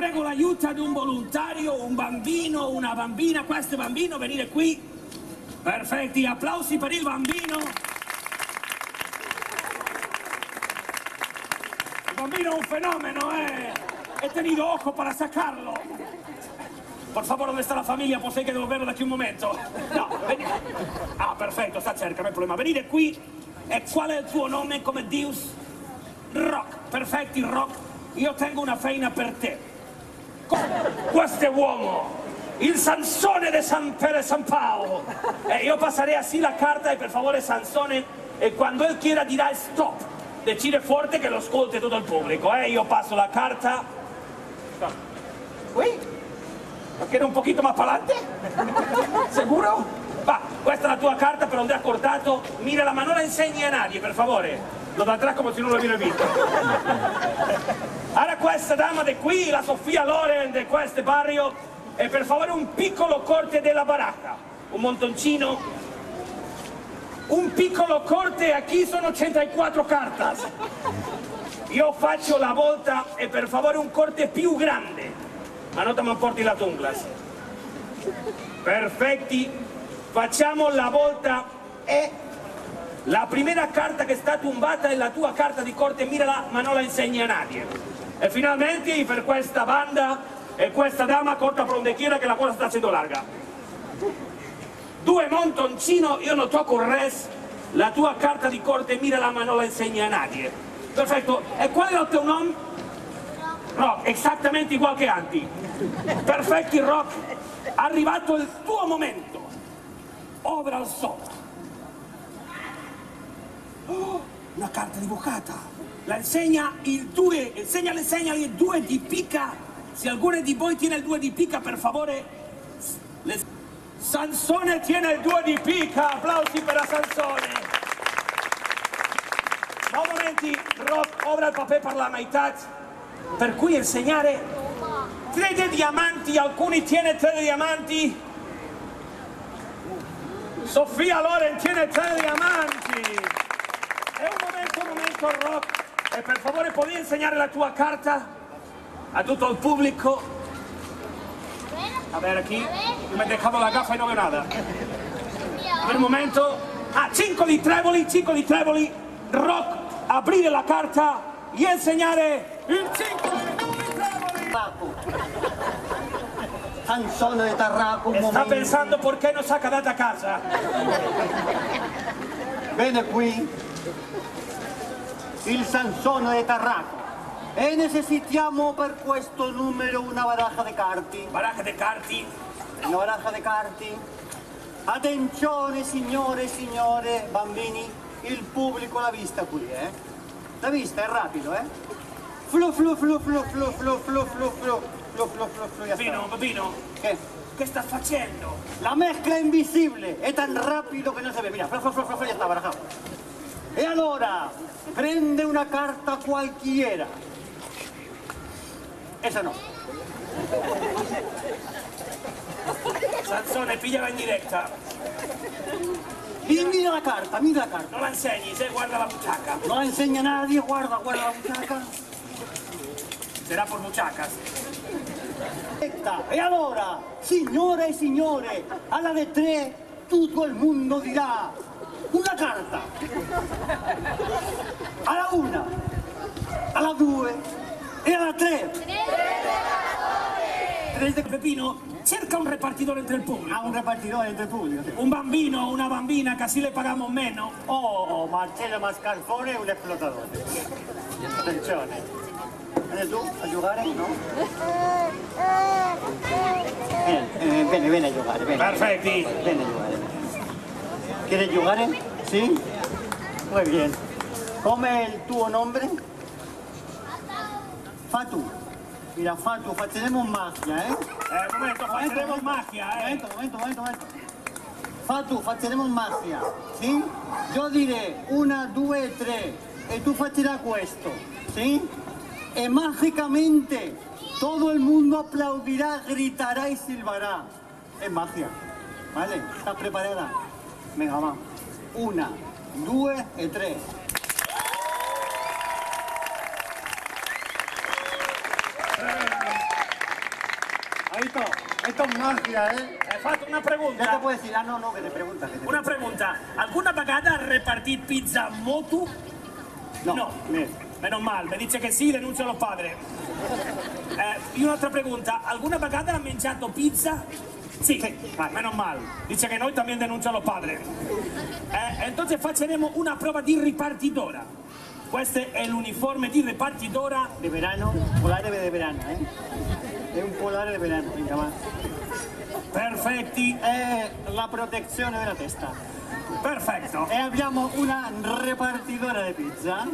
Prego l'aiuto di un volontario, un bambino, una bambina, questo bambino, venire qui. Perfetti, applausi per il bambino. Il bambino è un fenomeno, eh. He tenido ojo para sacarlo. Por favor, ¿dónde está la familia? Pues hay que devolverlo da qui un momento. No, veni. Ah, perfetto, sta cerca, non è problema. Venite qui. E qual è il tuo nome come Deus? Rock. Perfetti, Rock. Io tengo una feina per te. Questo è uomo. Il Sansone de San Pere San Paolo. E io passerei a sì la carta e per favore Sansone, e quando él quiera dirà stop. Decide forte che lo ascolti tutto il pubblico, eh? Io passo la carta. Qui? Era un pochino para adelante? ¿Seguro? Va, questa è la tua carta per Andrea Cortato. Mira, ma non la insegni a nadie, per favore. Lo da atrás come se non lo hubiera visto. Ora questa dama di qui, la Sofia Loren di questo barrio, e per favore un piccolo corte della baracca. Un montoncino. Un piccolo corte, a chi sono 84 cartas. Io faccio la volta e per favore un corte più grande. Ma non mi porti la tunglas. Perfetti, facciamo la volta e la prima carta che sta tumbata è la tua carta di corte, mirala, ma non la insegni a nadie. E finalmente per questa banda e questa dama corta quiera che la cosa sta facendo larga. Due montoncino, io non tocco il res, la tua carta di corte, mirala, ma non la insegni a nadie. Perfetto, e qual è il tuo nome? Rock, esattamente uguale che Anti. Perfetti Rock, arrivato il tuo momento. Obra al sopra. Oh, una carta dibujata. La insegna il 2, insegna l'insegna il 2 di picca. Se alcuno di voi tiene il 2 di picca, per favore. le- Sansone tiene il 2 di picca, applausi per la Sansone. Ma momenti, Rock, obra il papel per la metà. Per cui insegnare tre di diamanti, alcuni tiene tre di diamanti. Sofia Loren tiene tre diamanti. È un momento, un momento, Rock. E per favore puoi insegnare la tua carta a tutto il pubblico. A ver aquí. Yo me dejavo la gafa y no veo nada. Ver un momento. Ah, 5 di treboli, 5 di treboli. Rock, aprire la carta e insegnare il 5 di treboli. Canzone di Tarraco, Sta pensando perché non sa cadata a casa. Bene qui il Sansone di Tarraco. E necessitiamo per questo numero una baraja di carte. Baraja de carti. Una baraja di carte. Attenzione signore e signore, bambini, il pubblico l'ha vista qui, eh? L'ha vista, è rapido, eh? Flu flu flu flu flu flu flu flu flu flu flu flu flu Bambino, bambino, Che? che sta facendo? La mezcla invisible è tan rápido que no se ve. Mira, fla, fla, fla, fla, ya está barajado. E allora, prende una carta cualquiera. Esa no. Sansone, pigliala in diretta. Mira la carta, mira la carta. Non la insegni, se guarda la buciaca. No la enseña a nadie, guarda, guarda la buchaca. Será por buciacas. Esta. E allora, signore e signore, alla de tre tutto il mondo dirà una carta. Alla una, alla due e alla tre. De Pepino, cerca un repartidore entre il pubblico. a un repartidor entre el público. Un bambino o una bambina che así le pagamos meno. Oh, Marcello Mascarpone un esplotador. Attenzione. Vieni tu a giocare? No? Vieni, eh, vieni, vieni a giocare, vieni. Perfetti. Vieni a giocare. ¿Quieres giocare? Sì? Muy bien. Come il tuo nome? Fatu. Mira, Fatu, facciamo magia, eh? Eh, momento, faremo magia, eh. Momento, momento, momento, momento. Fatu, facciamo magia, sì? Io direi una, due, tre e tu faccirai questo, sì? E magicamente todo el mundo aplaudirá, gritará y silbará. Es magia, ¿vale? ¿Estás preparada? Venga, va. Una, due e tre. Esto, esto es magia, ¿eh? Hai fatto una Ya te pregunta. puedes decir, ah, no, no, que te pregunta. Que te Una pregunta. Alguna vegada ha repartit pizza motu? No, No. Nel. Meno male, mi dice che sì, denuncio lo padre. Eh, un'altra pregunta. Alguna vegada ha mangiato pizza? Sì, vai. meno male. Dice che noi también denuncia lo padre. Eh, entonces faremo una prova di ripartidora. Questo è l'uniforme di ripartidora. De verano, polare de verano, ¿eh? Es un polare de verano, venga, va. Perfetti, È la protezione della testa. perfetto. E abbiamo una repartidora di pizza.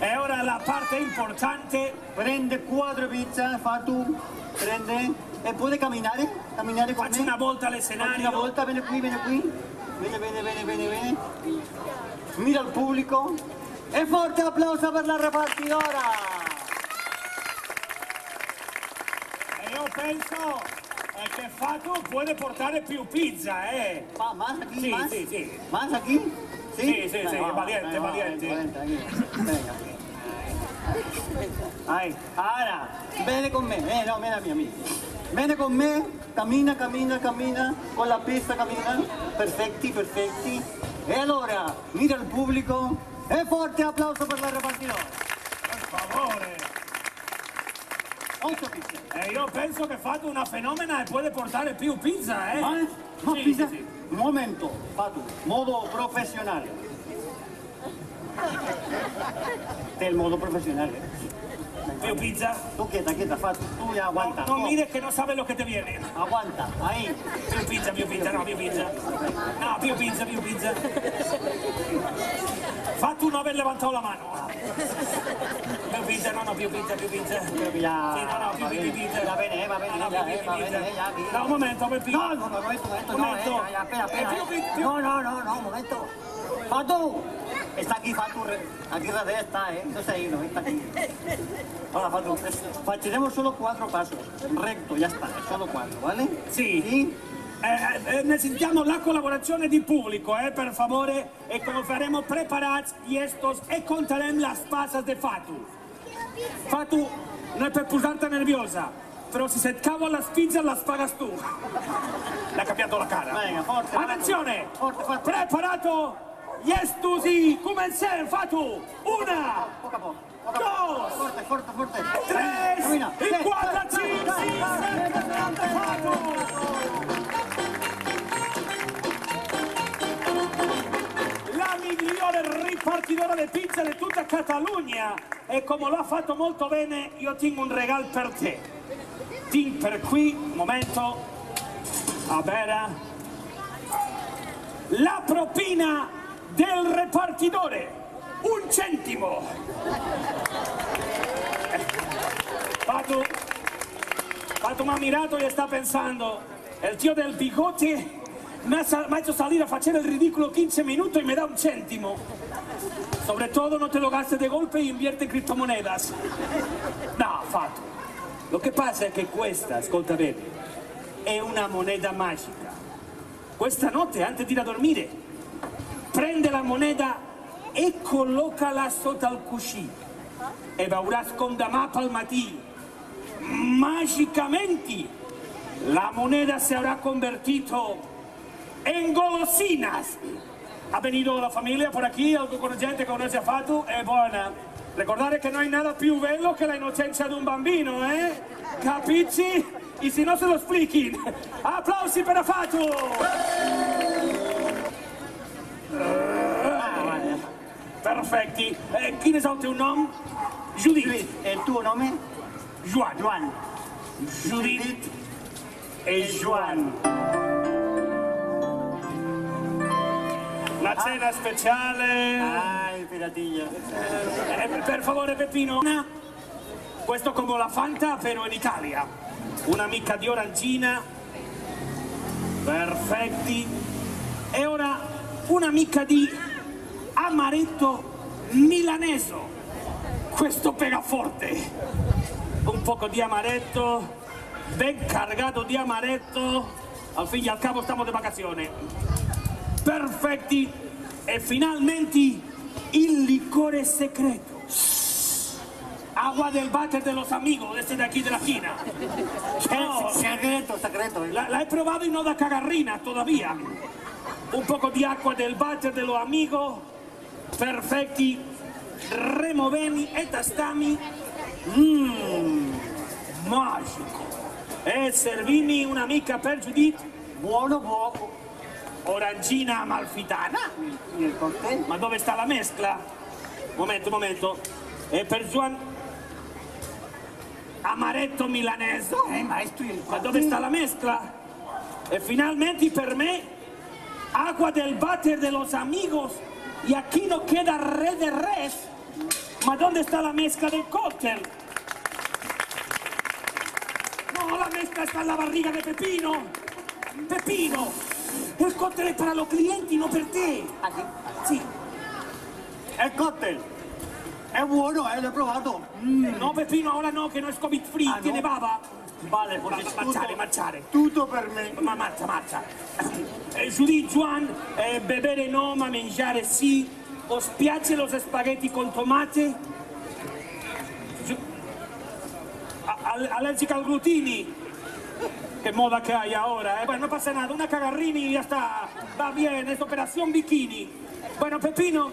E ora la parte importante. Prende quattro pizza, fa tu, prende e può camminare, camminare con Faccio me. una volta Una all'escenario. volta, viene qui, viene qui. Viene, viene, viene, viene, viene. Mira il pubblico. E forte applauso per la repartidora. E io penso eh, che Fatu può portare più pizza, eh. Va, más aquí, Sí, más. sí, sí. Más aquí. Sí, sí, sí, va, valiente, va, valiente. valiente, aquí. Venga. Ahí, ahora, viene con me, eh, no, mira a mí, a mí. Viene con me, camina, camina, camina, con la pista camina, perfetti, perfetti. E allora, mira il pubblico, e forte applauso per la repartidora. Per favore. Otto pizze. E io penso che Fatu una fenomena e può portare più pizza, eh. ¿Vale? Más Sì, pizza. sì, momento, Fatu, modo professionale. Del modo professionale. Più pizza. Tú quieta, quieta, Fatu, tú ya No, aguanta. non Oh, mires che non sabe lo che ti viene. Aguanta, ahí. Più pizza, più pizza, no, più pizza. No, più pizza, più pizza. Fatu non aver levantato la mano. Più pizza, no, no, più pizza, più pizza. Ya, no, no, bene, più pizza. va bene, va bene, No, no, ya, eh, va pizza. bene, ya, aquí. No, un momento, Peppi. No, no, no, momento, momento, no, eh, ya, ya, espera, Eh, espera. eh. più, No, no, no, no, un momento. Fatu, está aquí Fatu, re- aquí Radé está, eh, no está ahí, no, está aquí. Hola Fatu, es- faciremos solo cuatro pasos, recto, ya está, solo cuatro, ¿vale? Sì. Sí. Eh, eh, necessitiamo la collaborazione di pubblico, eh, per favore, e come faremo preparati estos e contaremo las pasas de Fatu. Fatu, no è per posarti nerviosa, però se se cavo las pizzas las pagas tu. L'ha cambiato la cara. Venga, forte. Attenzione! Forte, forte. Preparato! Yestusi, comencem, Fatu! Una, Poco a poco. Dos. poco. Fuerte, fuerte, fuerte. tre, Camina. in quattro, cinque, sei, sette, grande Fatu! La migliore ripartidora di pizza di tutta Catalogna e come lo ha fatto molto bene io tengo un regalo per te. Tin per qui, momento, a bere. La propina del repartidore, un centimo. Pato, Pato mi ha mirato e sta pensando, il tío del bigote mi ha sa- mi ha hecho salir a hacer el ridículo 15 minutos y me da un céntimo. Sobre todo no te lo gastes de golpe e invierte in criptomonedas. No, Fato. Lo che passa è che questa, ascolta bene, è una moneta magica. Questa notte, antes di ir a dormire, prende la moneta e collocala sotto al cuscino. E veuràs com demà pel matí, mágicamente, la moneda se habrá convertido en golosinas. Ha venido la familia por aquí, algo conoscente che conosce a Fatu, è buona. Ricordare che non hay nada più bello che la innocenza di un bambino, eh? Capisci? E se no se lo esplichi. Applausi per Fatu! Ah, vale. Perfecti. Eh, quin és el teu nom? Judit. ¿el tuo nome? Joan. Juan. Judit e Joan. Una cena speciale. Ay, piratilla. Eh, per favore Peppino. Questo come la Fanta però in Italia. Una mica di orancina. Perfetti. E ora una mica di amaretto milaneso. Questo pega forte. Un poco di amaretto, ben cargato di amaretto. Al fin y al cabo stiamo di vacazione. Perfetti. E finalmente il liquore segreto. Agua del váter de los amigos, este de aquí de la esquina. No, Secreto, secreto. la, la he probado y no da cagarrina todavía. Un poco di acqua del váter de los amigos, perfetti, removeni e tastami. Mmm, magico. E servimi un'amica per Judith, Buono, buono. orangina amalfitana. Ma dove sta la mescla? Momento, momento. E per Juan Amaretto milanese. Eh, maestro, ¿y el Ma dove sta la mescla? E finalmente per me, agua del váter de los amigos. Y aquí no queda re de res. Ma dove sta la mezcla del cóctel? No, la mezcla sta en la barriga de Pepino. Pepino, el cóctel es para los clientes, no per te. Así. Sí. El cóctel. Es bueno, eh, lo he probado. Mm. No, Pepino, ahora no, che no è covid free, Ah, no? tiene bava. Vale, Ma- porque marciare, marciare. Tutto per me. Ma marcia, marcia. Eh, Giudì Juan, eh, bevere no, ma mangiare sì. O spiace lo spaghetti con tomate? Allergica al glutini? Che moda che hai ahora, eh? Bueno, no pasa nada, una cagarrini y ya está. Va bien, es operación bikini. Bueno, Pepino,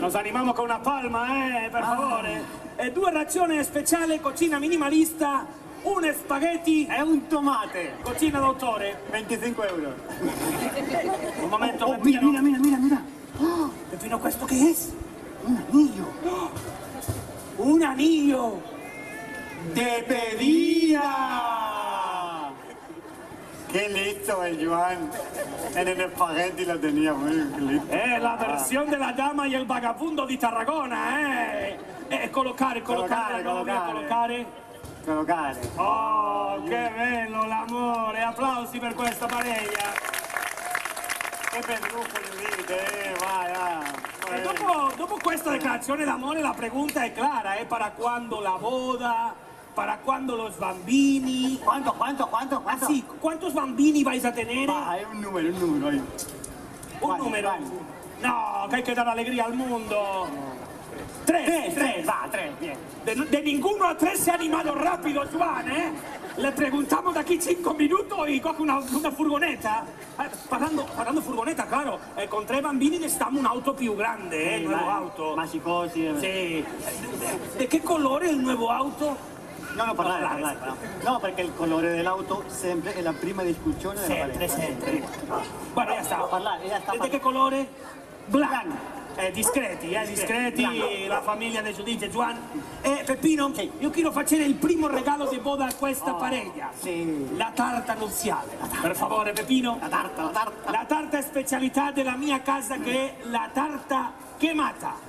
Nos animamos con una palma, eh, per favore. E due razioni speciali, cucina minimalista, un spaghetti, È un tomate. cucina d'autore. 25 euro. Un momento, Oh, mira, Pepino. mira, mira, mira, mira. Pepino, ¿questo qué es? Un anillo. Un anillo. ¡De pedida! ¡Qué listo el Joan! En el espagueti lo tenía muy listo. È la versione della dama e il vagabundo di Tarragona, eh. E collocare, collocare, Collocare, la collocare. collocare. Colocare. Oh, che bello l'amore! Applausi per questa parella. ¡Qué pedruco vivite, eh! Vaya. E dopo, dopo questa declarazione d'amore la pregunta è clara, è para quando la boda, para quando los bambini. ¿Cuánto, cuánto, cuánto, Ah, cuánto? sì, quantos bambini vais a tenere? Va, hay un número, un número ahí. Un Quali, numero. quali? No, che hay que dar alegría al mundo. Tres, Tres, tres. va, tres, bien. De, de ninguno a tres se ha animado rápido, Juan, ¿eh? Le preguntamos de aquí cinco minutos y coge una, una furgoneta. Eh, parlando, parlando furgoneta, claro, eh, con tre bambini necessitiamo un'auto più grande, eh, il nuovo auto. Más psicosi. eh. Sì. ¿De qué color es el nuevo auto? No, no, parlare, parlare, parlare. No, perché il colore dell'auto sempre è la prima discussione della Sempre, palestra. sempre. Bueno, ya está. Parlare, ya está. ¿De qué colore? Blanco. Eh, discreti, eh, discreti, Blanco. la famiglia di Giudice Juan. Eh, Peppino, Sì. io quiero facere il primo regalo di boda a questa Oh, parella. sì. La tarta nuziale. Per favore, Peppino. La tarta, la tarta. La tarta è specialità della mia casa che è la tarta quemata.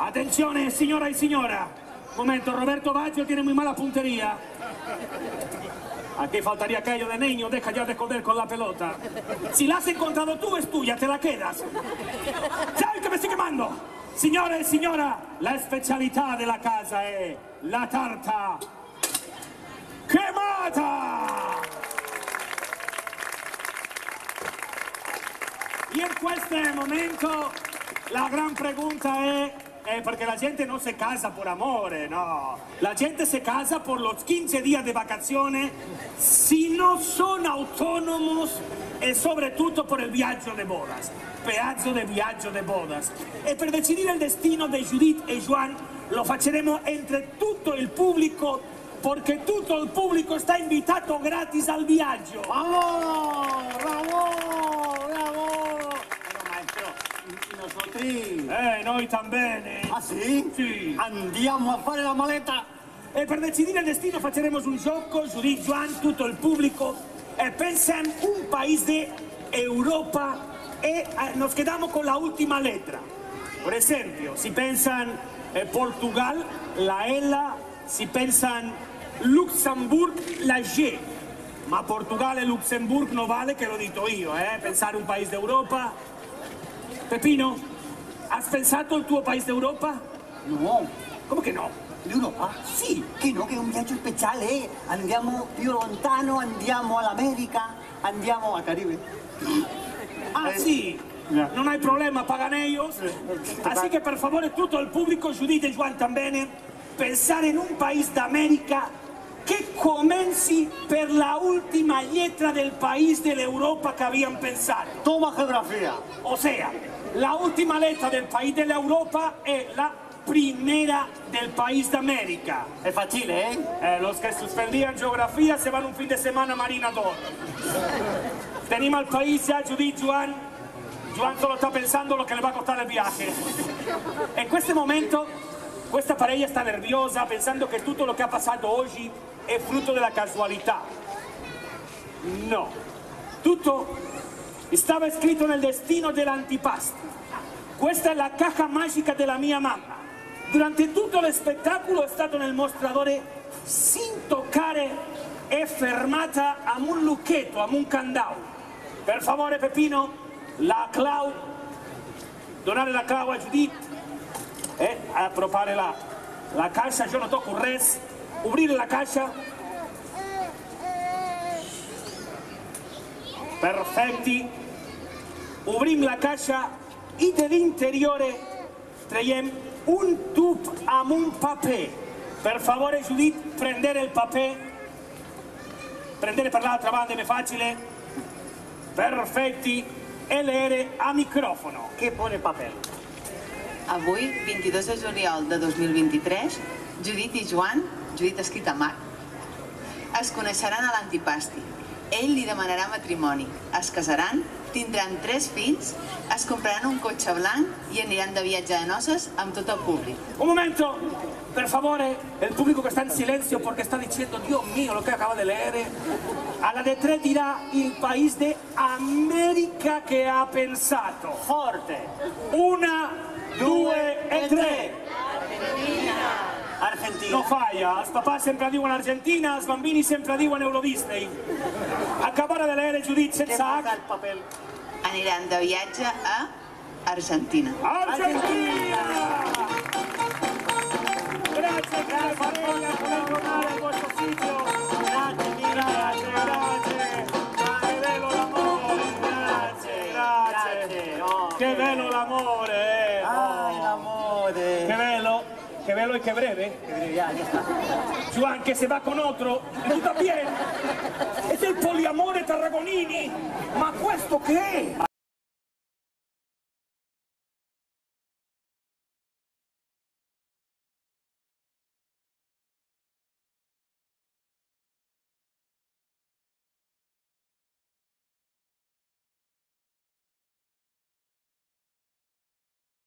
Atención, señora y señora. Momento, Roberto Baggio tiene muy mala puntería. Aquí faltaría aquello de niño, deja ya de joder con la pelota. Si la has encontrado tú, es tuya, te la quedas. ¡Sabes que me estoy quemando! Signore e signora, la specialità della casa è la tarta quemata! Y en este momento la gran pregunta es, eh, porque la gente no se casa por amore, no. La gente se casa por los 15 días de vacaciones si no son autónomos e soprattutto por el viaggio de bodas. Pedazo de viaggio de bodas. E per decidere il destino di Judith e Juan lo facceremo entre tutto il pubblico Porque tutto il pubblico sta invitato gratis al viaggio. ¡Vamos! ¡Bravo! ¡Bravo! Bueno, maestro, nosotros... Eh, noi tambene. ¿Ah, sí? Sì. Andiamo a fare la maleta. E per decidere il destino faremo un gioco, Giudice Juan, tutto il pubblico, e pensiamo un paese d'Europa e eh, nos quedamos con la ultima letra. Per esempio, si pensan eh, Portugal, la L, si pensan Luxemburg, la G. Ma Portugal e Luxemburg non vale che lo dico io, eh? Pensare un paese d'Europa. Pepino, has pensato il tuo paese d'Europa? No, Come che no? l'Europa? Sì, che no, che è un viaggio speciale, eh? Andiamo più lontano, andiamo all'America, andiamo al Caribe. Ah, Eh, sì, no. non hai problema, pagan ellos. Así que, per favore, tutto il pubblico, Judith e Juan tambene, pensare in un paese d'America che comenzi per la ultima letra del paese dell'Europa che abbiamo pensato. Toma geografía. O sea, la ultima letra del paese dell'Europa è la primera del país d'América. Es facile, ¿eh? Eh, los que suspendían geografía se van un fin de semana a Marina d'Or. Tenemos al país ya, Judith, Juan. Juan solo está pensando lo que le va a costar el viaje. En este momento, questa pareja sta nerviosa pensando che tutto lo che ha passato oggi è frutto della casualità. No, tutto stava scritto nel destino dell'antipasto. Questa è la caja magica della mia mamma. Durante tutto lo spettacolo è stato nel mostradore sin toccare e fermata a un lucchetto, a un candau. Per favore Peppino, la clau, donare la clau a Judith e appropare la, la caixa, io non tocco res, aprire la caixa. Perfetti, obrim la caixa i de l'interiore traiem un tub amb un paper. Per favore Judith, prendere il paper, prendere per l'altra banda è facile. Perfetti, e leere a microfono. ¿Qué pone papel? Avui, 22 de juliol de 2023, Judit i Joan, Judit escrit a mà, es coneixeran a l'antipasti. Ell li demanarà matrimoni, es casaran, tindran tres fills, es compraran un cotxe blanc i aniran de viatge de noces amb tot el públic. Un momento, per favore, el pubblico che sta in silenzio perché sta dicendo, Dio mio, lo che acaba di leere. Alla de tre dirà il paese de America che ha pensato. Forte. Una, due e tre. Argentina. No falla, els papà sempre diuen Argentina, els bambini sempre diuen Euro Disney. Acabara de leere Judit ¿Qué sense H. el papel? Aniran de viatge a Argentina. Argentina! Grazie care parella, come tornare al vostro sito. Grazie mille. Grazie, grazie. Che bello l'amore, grazie, grazie. Grazie, oh, che bello l'amore, eh. Ay, el Oh. amor. Che che bello y che breve. Juan che se va con otro, y tú también. Es el poliamore Tarragonini. Ma questo che è?